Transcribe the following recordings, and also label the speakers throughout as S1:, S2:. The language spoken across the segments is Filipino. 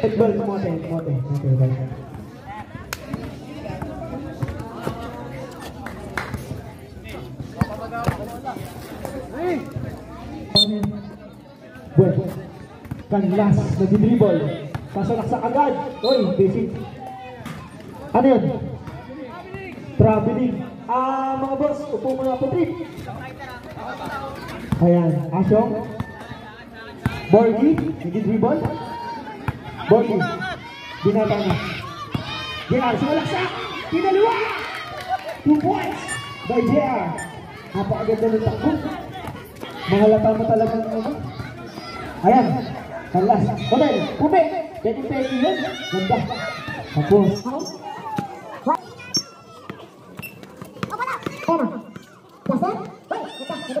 S1: Football, mote, mote, mote, mote. Bueno, kanlas, nag-dribble. Pasalaksak agad. Uy, basic. Ano yun? Traveling. Ah, mga. Ayan, Asyong. Borgi, bikin ribon. Borgi, binatang. JR, Tidak luar. Two points by JR. Apa ng takbo. Mahalata mo talaga ng ano. Ayan, Carlas. Hotel, pupi. jadi pwede yun. Ganda. Tapos. Pasar? Baik, kita, kita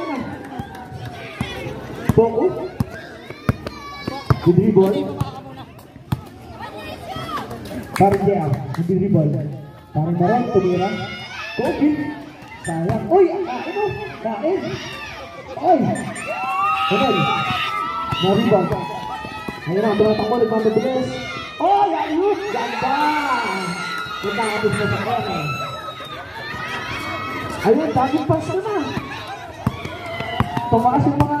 S1: fokus dribble Parja di dribble Tarik barang Kopi Sayang. Oi. Ini, Oi Ayo nah berapa kali Mata beres Oh ya Kita habis Ayo Pemasukan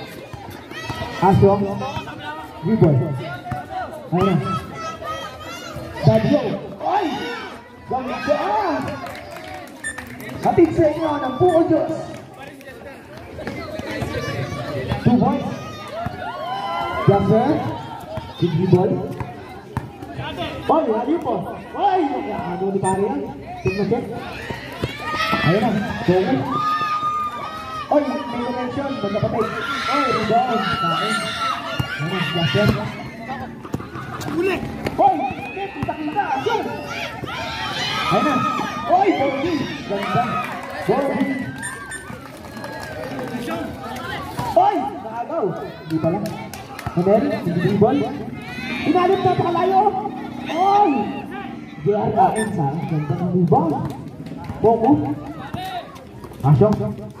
S1: Asong. Ayun na. Dadyo. Oy! Ganda! Hatid sa inyo ng. Two points. Jasper. Dribble. Oy, ano po? Oy! Ano ni pare yan? Tingnan check. Ayun na. Go. Oy, may connection. Magkapatid. Oy, rebound. Kain. Ayun na, Jasper. Uli! Oy! Kita-kita! Asyong! Ayun na. Oy, Borgi! Ganda. Borgi. Oy! Nakagaw. Hindi pala. Manel, hindi dribble. Inalim napakalayo. Oy! JR kain sa ganda ng rebound. Boko. Asyong. Ano?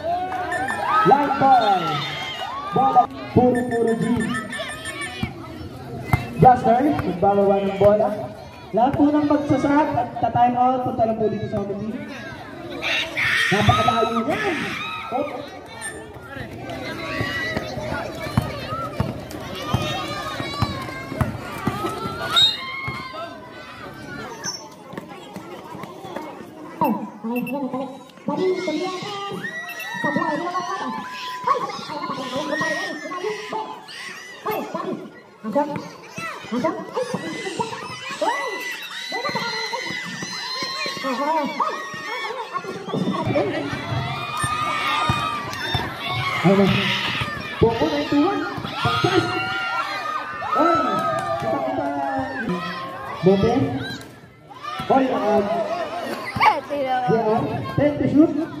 S1: Line ball. Bola. Puro-puro G. Jaster, nagbabawa ng bola. Lahat po ng magsasat at ta-time out, punta lang po dito sa mga team. Napakalayo yan. Oh.
S2: Okay, yan, balik. Bali, tuloy yan. Sablay, hindi naman Hanggang. Hanggang.
S1: Ayo, pokok naik turun, pancas. Oi, kita kita bombe. Oi, um, ya, take the shoot.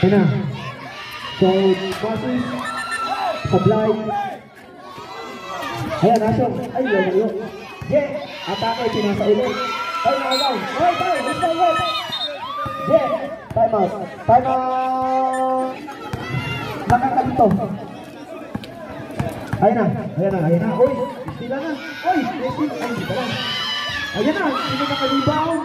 S1: thế nào? Rồi qua đi, hợp lai hay là nói chung ấy giờ mình luôn. Yeah. À ta ơi thì nào sợ luôn tay nào đâu ơi tay đứng đây lên yeah. Tay mở tay mở nang nang nang ito nào, na nào, na ayun na oy sila na oy ay sila nào, sila ayan na đi bao?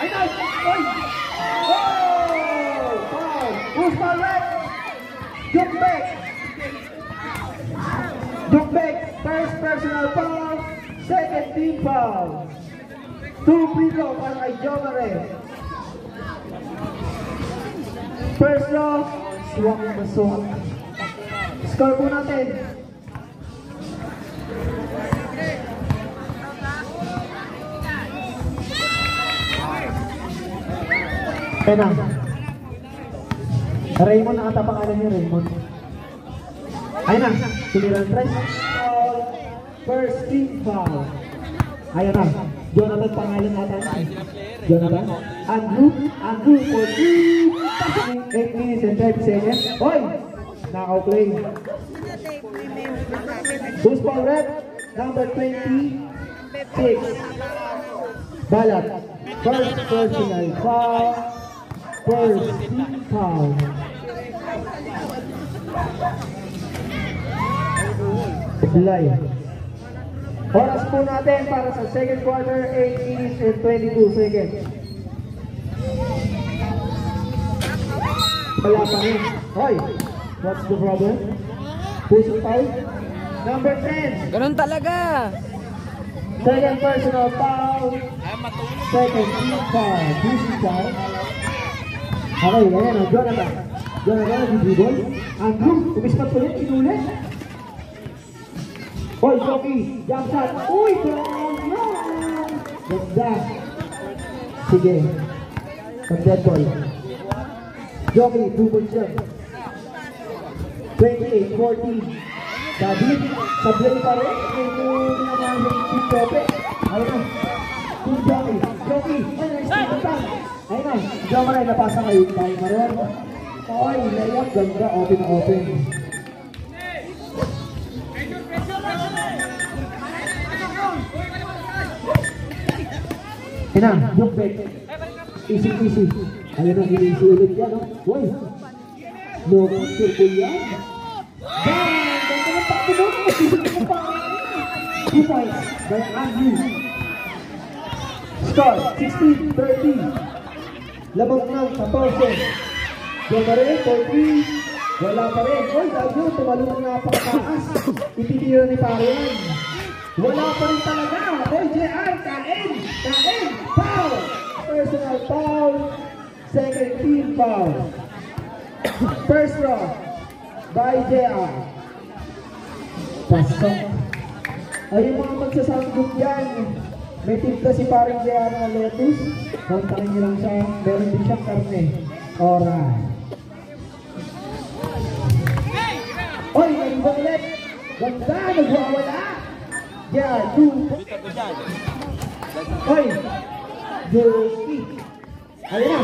S1: Ayun na! Oy! Oh! Foul! Who's foul right? Joke back! First personal foul! Second team foul! Two free throw para kay Jomare. First row, swak na. Score po natin. Kaya na. Raymond ang ata pangalan niya, Raymond. Ayun na, tumiran tres. First team foul. Ayun na, Jonathan pangalan eh. Jonathan. Andrew, Andrew for two. 8 minutes and 30 seconds. Hoy! Knockout play. Who's foul rep? Number 26. Balat. First personal foul. First team foul. Bilay. Oras po natin para sa second quarter, 8 minutes and 22 seconds. Wala pa rin. Hoy, what's the problem? Puso foul? Number 10.
S3: Ganun talaga.
S1: Second personal foul. Second team foul. Puso foul. Okay, ayan o. Jonathan. Jonathan, nag-dribble. Andrew, umispat ulit. Inulit. Hoy, Jockey. Jump shot. Uy, yun. Ganda. Sige. Pag-dead ball. Jockey, two points yan. 28-14. David, sablay pa rin. Ito pinamahal ng Team Tope. Ayun na. Team Jockey. Jockey. Ay, nice time. Ayun na. Diyan mo na napasa kayo. Tayo maroon. Ganda. Open open. Ayun na. Look back. Easy, easy. Ayun na. Easy ulit yan. Oh. Uy. No, circle yan. Bang! Ganda ng takbo mo! Two points by Andrew. Score, 16-30. Lamang ng 14. Yan pa rin, 43. Wala pa rin. Oy, Andrew, tumalo ng napakataas. Ititira ni Parian. Wala pa rin talaga. Oy, JR, kain! Kain! Foul! Personal foul. Second team foul. First row by JR. Pasok. Ay, yung mga magsasanggol yan. May timpla si paring ng lettuce. Kontakin niyo lang siya. Meron din siyang karne. Alright. Oy, may iba ulit. Ganda, nagwawala. Yeah, two. Oy, Joki. Na.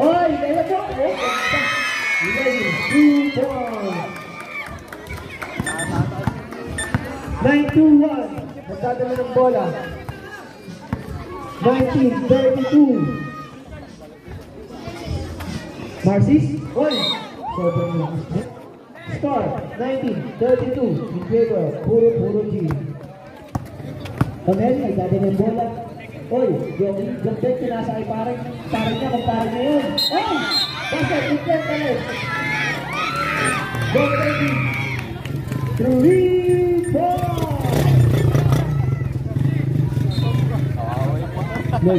S1: Oy, kaya po. Oh, ganda. Ready, two, one. 9-2-1. Nagdadala ng bola. 19-32. Marcis? Oy! Sobrang lakas mo. Score, 19-32. In favor, puro puro G. Kamel, nagdadala ng bola. Oy, yung yung bet pinasa kay parang parang niya kung parang niya yun. Oy! Basta, ikot ulit. Go, baby! Three, four! Lol.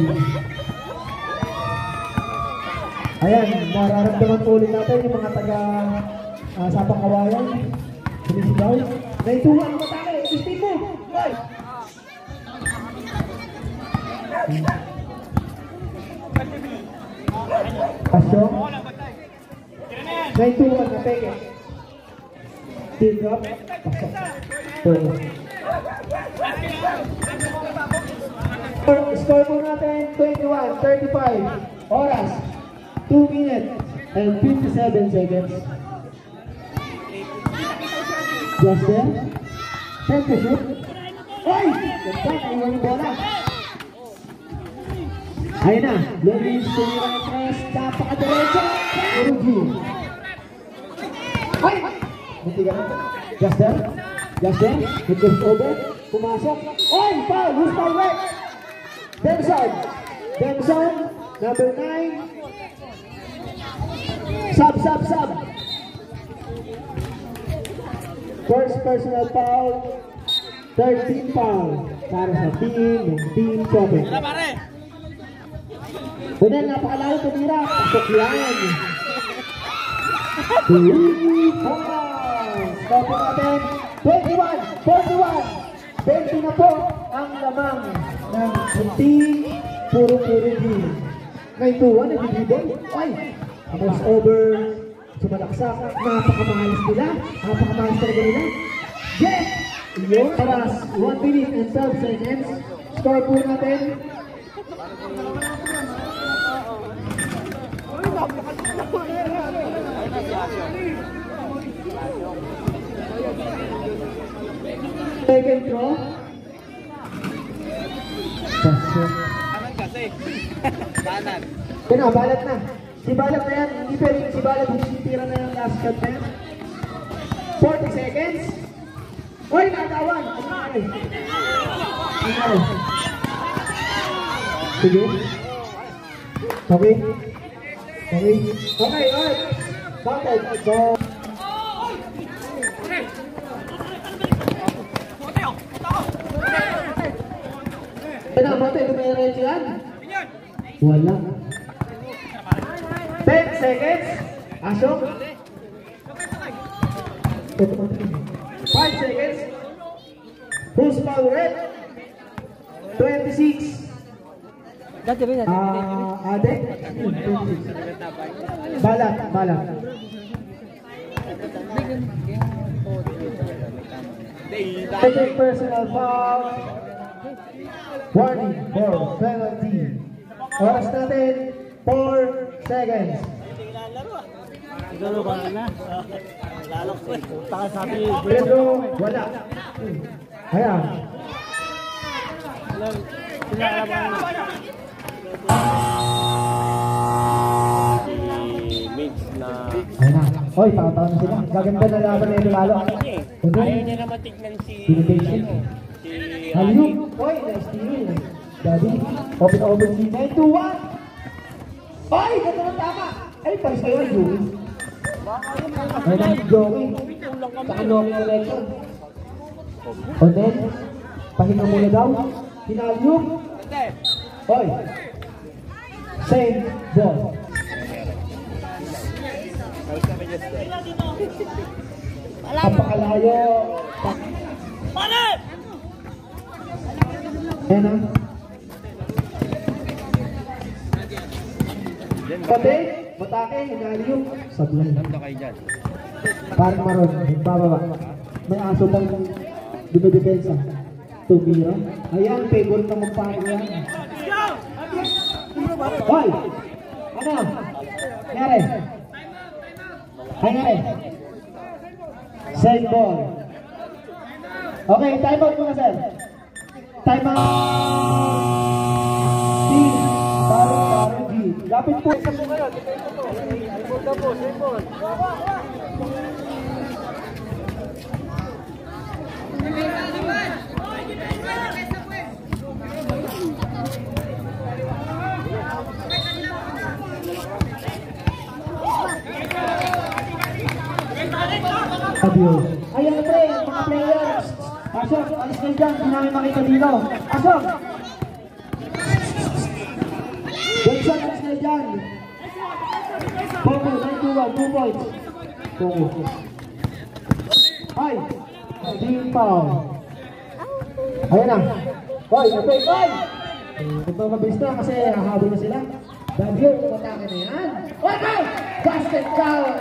S1: Ayan, nararamdaman po ulit natin yung mga taga uh, Sapang Kawayan. Sumisigaw. Naituwa ang matake. Gusto mo. Hoy! Pasyo. Naituwa na peke. Team drop. Pasok. Score- Score po natin 21-35. Oras 2 minutes and 57 seconds. Just there. Time to shoot. Ay! Ganda, naiwan yung bola. Ayun na. Luis tumira ng press. Napakadiretso. Urugi. Ay! Munti ka. Just there. Just there. It goes over. Pumasok. Ay! Foul! Who's foul right? Benson. Benson. Number 9. Sub, sub, sub. First personal foul. 13 foul. Para sa team ng Team Shopping. Unel, napakalayo tumira. Pasok yan. Three points. Stop natin. 21, 41. 20 na po ang lamang ng team puro puro team. Ngayon tuwa, nag-dribble. Ay! Almost over. Sumalaksak. Napakamahalis nila. Napakamahalis talaga nila. Yes! Yun. Oras, 1 minute and 12 seconds. Score po natin. Second throw. Pasok.
S4: Kanan.
S1: Yan na, balat na. Si balat na yan, hindi pwedeng si balat tira na yung last shot na yan. 40 seconds. Hoy, natawan! Ay! Ay! Sige. Okay. Okay. Okay, alright. Bakit? So, bote, dumiretso yan. Wala. 10 seconds. Asok. 5 seconds. Who's foul red? 26. Ah, ade? 26. Balat, balat. Second personal foul. Warning for penalty. Oras natin, 4 seconds.
S3: Siguro ba na? Lalo ko eh. Taka sabi,
S1: Pedro, wala. Ayan.
S4: Si Mix na...
S1: Ayan na. Oy, tawa-tawa na sila. Gaganda na laban na ito lalo.
S4: Ayaw niya na matignan si...
S1: Limitation. Halium, oy, na-steal. Daddy, open-open si Neto, ah! Oy, katunang tama! Ay, para sa'yo, Joey. Ay, na si Joey. Sa ano ang election? O, pahinga muna daw. Send ball. Ang. Panit! Ayan na. Pati, batake, hinaliyo. Sablay.
S4: Nando kayo dyan.
S1: Parang maron, nagbababa. May aso pang dumidepensa. Tumira. Ayan, favorite na magpaano yan. Hoy! Ano? Nangyari? Nangyari? Send ball. Okay, time out muna, sir. time out di ayo, ayo, ayo, ayo, ayo, ayo, ayo, ayo, players. Asok, alis kayo dyan. Hindi namin makita dito. Asok! Benson, alis kayo dyan. Poco, 9-2-1, 2 points. Poco. Ay! Yung foul. Ayan na. Hoy, na-break, hoy! Nagmamabilis na kasi hahabol sila. Fabio, umatake na yan. Hoy, hoy! Basket foul,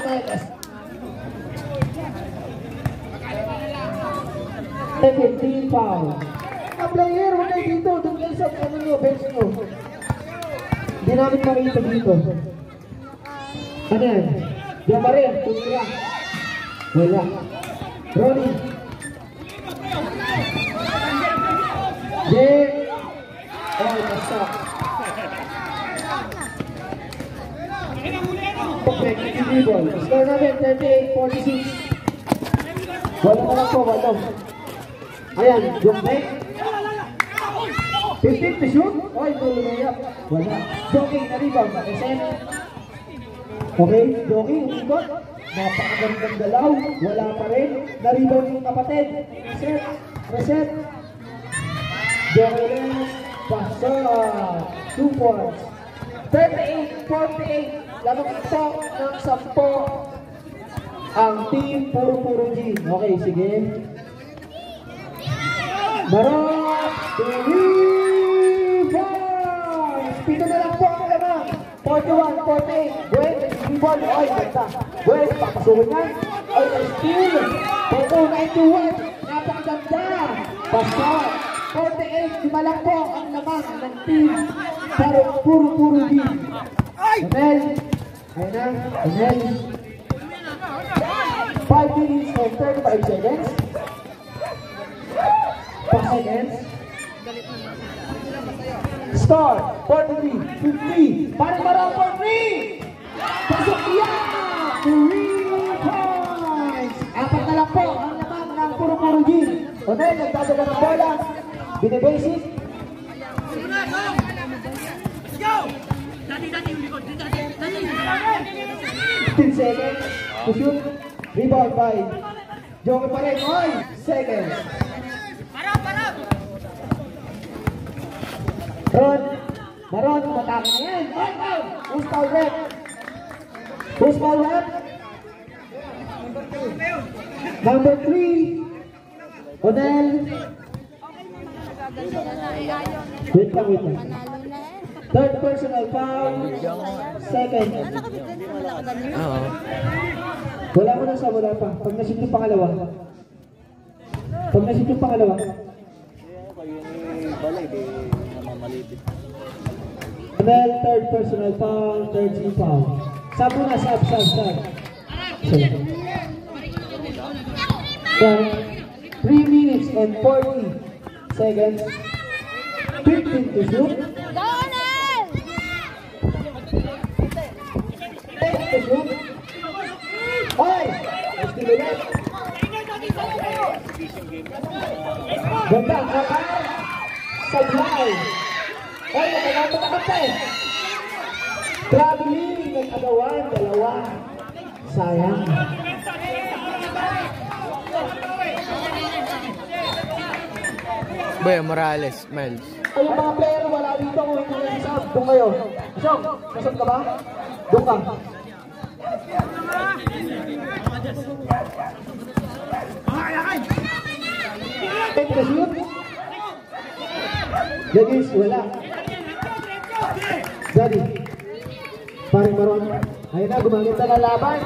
S1: Megas. 17 foul. Mga player, wala dito. Doon kayo sa ano nyo, bench nyo. Hindi namin makita dito. Ano yan? Diyan pa rin, tumira. Wala. Ronnie. Jay. Oh, basta. Okay, dribble. Score namin, 38-46. Wala na lang po. Ayan, Jumbe. 15 to shoot. Oy, no layup. Wala. Joking na rebound. Reset. Okay, joking, umikot. Napakagandang galaw. Wala pa rin. Na-rebound yung kapatid. Reset. Reset. Joking. Basta. Two points. 38-48. Lamang ito ng 10 ang team puro-puro G. Okay, sige. Marot Rebounds! Pito na lang po ang lamang. 41, 48. Buwan, rebound. Ay, ganda. Buwan, papasukin yan. Ay, steal. Poco, 91. Napakaganda. Basta. 48, lima lang po ang lamang ng team. Pero puro-puro G. Amel. Ayun na. Amel. 5 minutes and 35 seconds. 4 seconds. Start. 43, 50. Paling barang 43. Masuk iya. Three points. Apa na po ang laban ng Puro-Puro G. O dahil bola. Binibasis. Go! Dati, seconds. Pusyon. Rebound by Joker Parekoy. Seconds. Yan. Oy, oy! Who's? Who's foul rep? Number three. Odell. Wait lang, wait lang. Third personal foul. Second. Wala mo na sa wala pa. Pag nasip yung pangalawa. Pag nasip yung pangalawa.
S4: Balay, namamalipit.
S1: Odell, third personal foul. Third team foul. Sab muna, sab, sab, sab. Then, 3 minutes and 40 seconds. 15 to shoot. Eight to shoot. Ay! Mas tinulat. Ganda, kapal. Sablay. Ay, nakalato na kapal. Traveling, nag-agawan, dalawa. Sayang.
S4: Boy, Morales, Miles.
S1: Ay, yung mga player wala dito kung hindi na sab. Doon kayo. Siyong, nasab ka ba? Doon ka. Take the shoot. Ladies, wala. Daddy. Paring maron. Ayun na, gumamit na ng laban.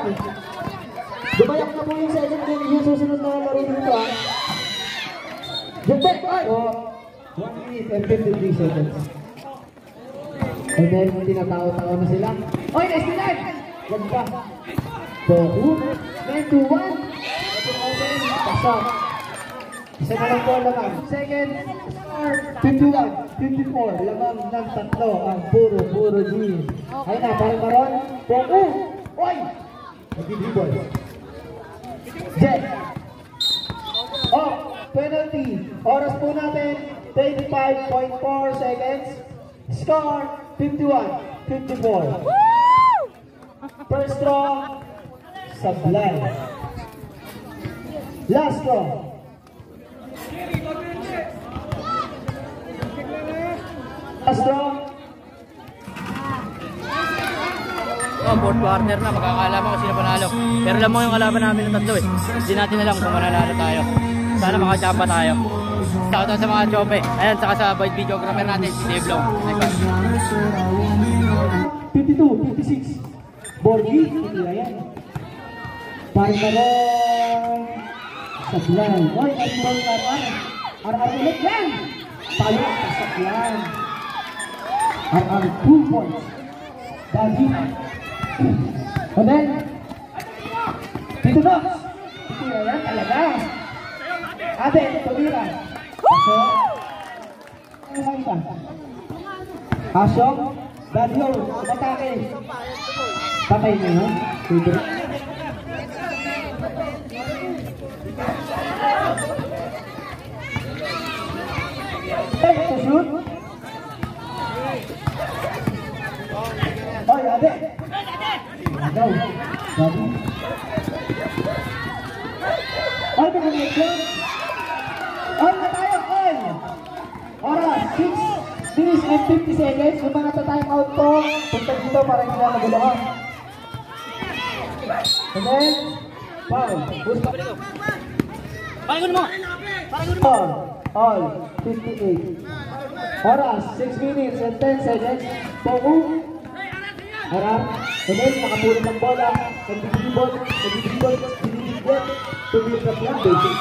S1: Gumayak na po yung second game. Yung susunod na laro dito ah. Jumpe! Ay! Oh, 1 minute and 53 seconds. And then, tinatao-tao na sila. Oy, nice denied! Ganda. Bohu. 9 to 1. Open, open. Pasok. Lang po lamang. Second, 51, 54. Lamang ng tatlo ang puro, puro G. Ayun na, parang maron. Bohu. Oy! Nag-dribble. Jet. Oh, penalty. Oras po natin, 35.4 seconds. Score, 51, 54. First draw, Sablay. Last draw. Draw,
S5: Oh, fourth quarter na, makakalaman kung sino panalo. Pero alam mo yung kalaban namin ng tatlo eh. Hindi natin alam kung mananalo tayo. Sana makachamba tayo. Shoutout sa mga chope. Ayan, saka sa videographer natin, si Dave Long. Next.
S1: 52, 56. Borgi, hindi na yan. Parang maroon. Sablay. Oy, ay bang RR. RR ulit yan. Tayo, pasak yan. RR 2 points. Daddy. And then, Tito Nox. Tito na yan talaga. Ate, tumira. Ito? Asok, Dadyo, matake. Patay mo yun? Pedro. Hey, shoot. Oh adek. Ayo. Six minutes and 50 seconds. Yung All 58. Ora 6 minutes and 10 seconds. Pogo. Harap. Then, makapulot ng bola. Nagdidibol. Nagdidibol. Nagdidibol. Tumilap lang. Basic.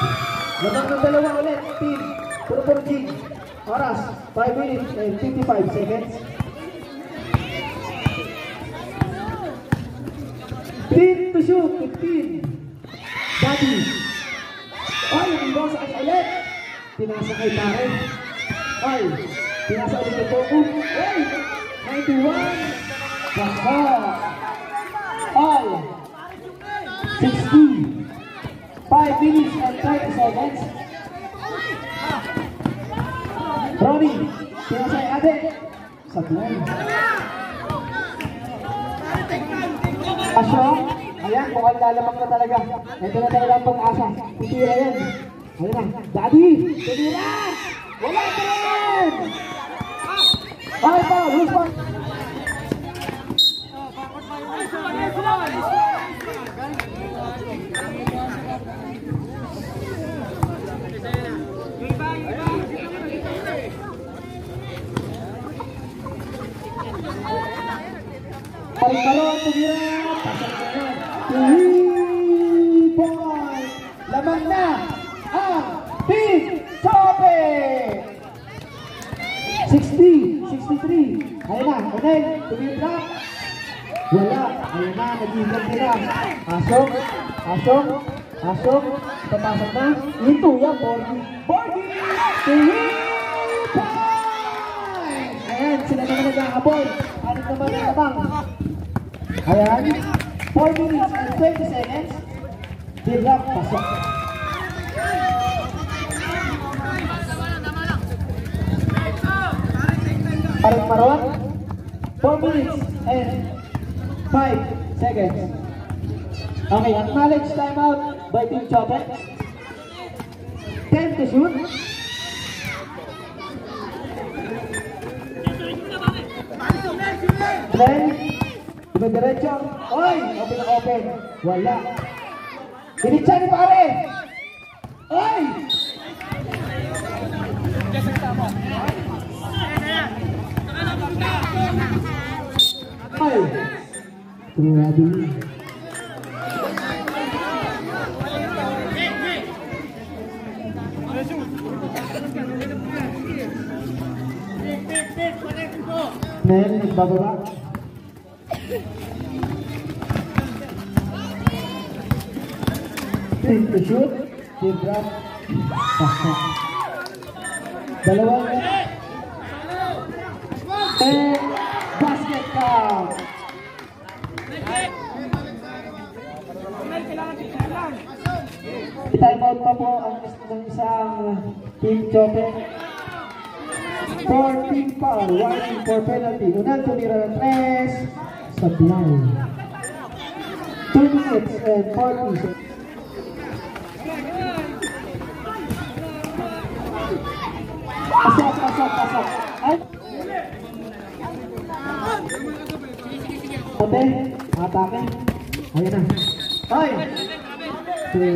S1: Lamang ng dalawa ulit. Team. Puro-puro team. Oras, 5 minutes and 55 seconds. Team to shoot, 15. Daddy. Ay, ibang sa kanya ulit. Pinasa kay Karen. Ay, pinasa ulit Toku. Ay, 91. Baka. Ay, 60. 5 minutes and 30 seconds. Ronnie, pinasay ate. Sablay. Asyo, ayan, mukhang lalamang na talaga. Ito na talaga ang pag-asa. Titira yan. Ayan na. Daddy, titira! Wala ka naman! Ay, pa, who's pa? Balon, tumira. Pasok na yan. Three point. Lamang na ang Team Chope. 60, 63. Ayun. bola Alena lagi kita masuk masuk masuk. Tengah-tengah itu ya body body tinggi and sila naman nag-aabol abang ayan 4 minutes and 20 seconds direct pasok Parit Maron, 4 minutes and 5 seconds. Okay, acknowledge timeout by Team Chope. 10 to shoot. Then, dumadiretso. Oy! Open na open. Wala. Pinitsa ni pare! Oy! Oh, yeah. Kurabiye. Neyiniz babalar? İlk düşür, tekrar. Dalawa I-time out pa po ang ng isang team chope. For team foul, one for penalty. Unang tumira ng tres. Sablay. 2 minutes and 40 seconds. Pasok, pasok, pasok. Ay! Ote, atake. Ayun na. Ay! Four,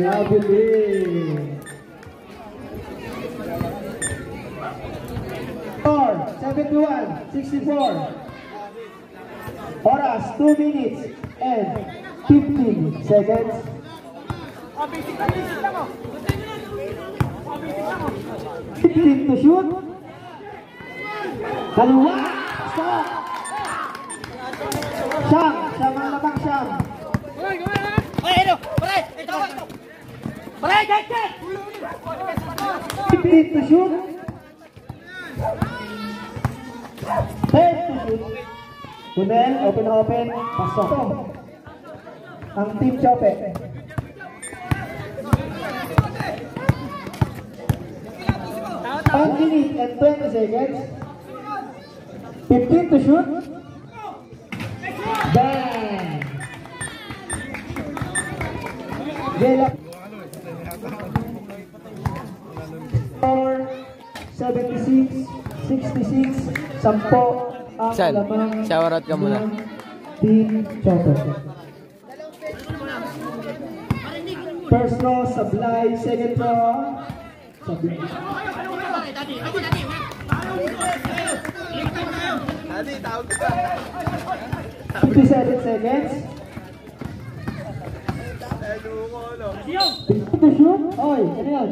S1: 71, 64. Oras, 2 minutes and 15 seconds. Fifteen to shoot. Stop. Fifteen to shoot. Ten to shoot. Tunel, open open. Pasok. Ang team Chope. One minute and 20 seconds. 15 to shoot. Bang! Gela. 4, 76, 66, 10 ang
S4: Sal,
S1: lamang
S4: shower ka muna.
S1: Team Chopper. First row, Sablay. Second row, Sablay. 57 seconds. Shoot. Oy, ano yan?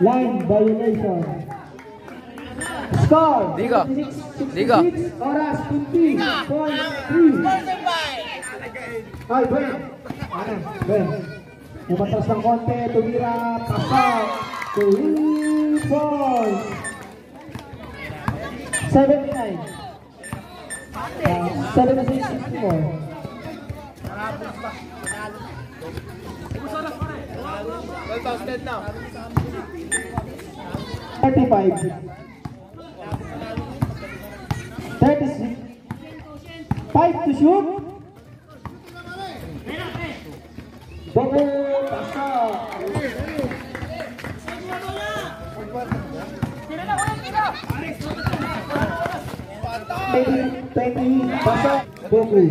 S1: Line violation. Score.
S4: Digo.
S1: 66,
S4: Digo.
S1: 66, Oras 50.3. Ay, Ben. Ano? Ben. Umatras ng konti. Tumira. Pasok. Two points. 79. Uh, 76, 64. Thirty-five. Thirty-six. Five to shoot. Double. Twenty, twenty, pasok. Boku.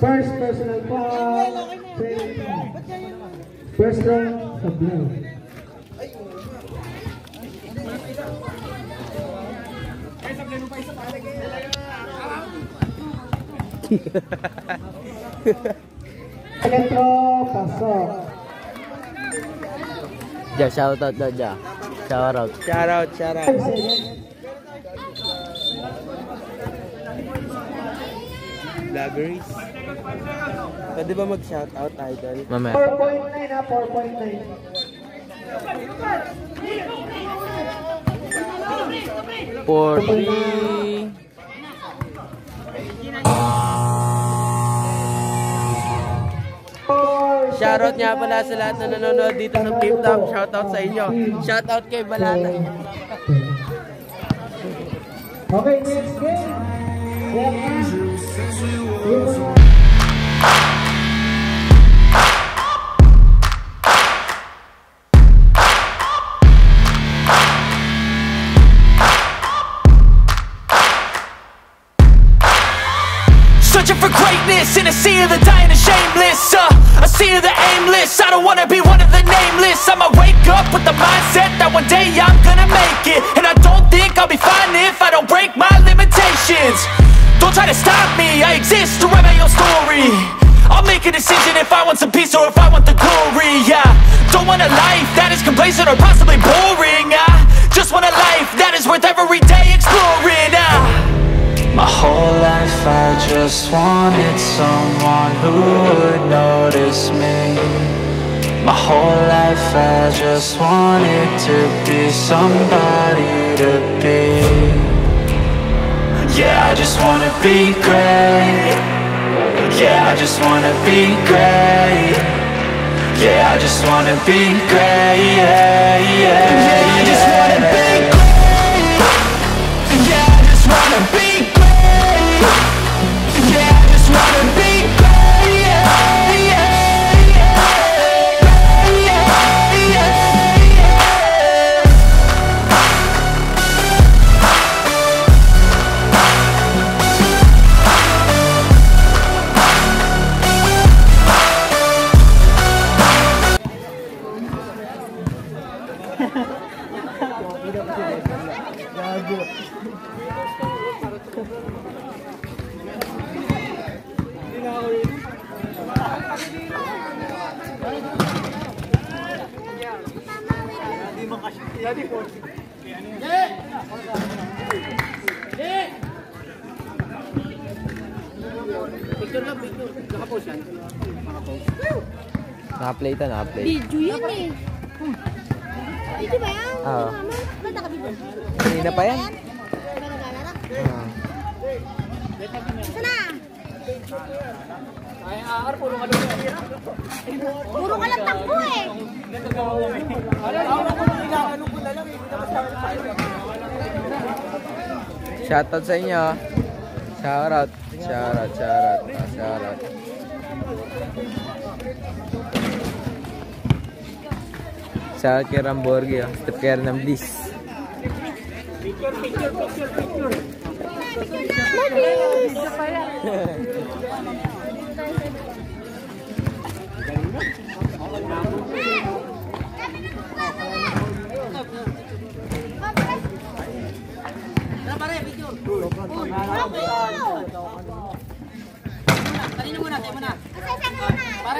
S1: First personal foul. First round, sablay. Electro, pasok.
S4: Ja, shout out daw, Ja. Shout out. Shout out, shout
S1: Five
S6: Vloggeries. Pwede ba mag-shout out, idol?
S4: Mamaya.
S1: 4.9 ha, 4.9.
S4: Four, three.
S1: Four,
S6: Shoutout nga pala sa lahat na nanonood dito ng Top. Shoutout sa inyo. Shoutout kay Balata.
S1: Okay, next game.
S7: Searching for greatness in a sea of the dying and shameless uh, A sea of the aimless, I don't wanna be one of the nameless. I'ma wake up with the mindset that one day I'm gonna make it. And I don't think I'll be fine if I don't break my limitations gonna stop me I exist to write my own story. I'll make a decision if I want some peace or if I want the glory Yeah, don't want a life that is complacent or possibly boring I just want a life that is worth every day exploring ah.
S8: My whole life I just wanted someone who would notice me. My whole life I just wanted to be somebody to be Yeah, I just wanna be great. Yeah, I just wanna be great. Yeah, I just wanna be great. Yeah, I just wanna be great
S4: Naka-play ito, naka-play.
S2: Video yan eh. Video ba yan?
S4: Oo.
S2: Mama, ba't nakabidyo?
S4: Kanina pa yan.
S2: Di ba naglalaro?
S4: Ah.
S2: Isa na! Puro ka lang takbo eh.
S4: Shoutout sa inyo. Shoutout. syarat syarat syarat syarat ke Ramborg ya step enam belas. Step care ng Bliss.
S2: Kanina muna, tayo muna. Muna?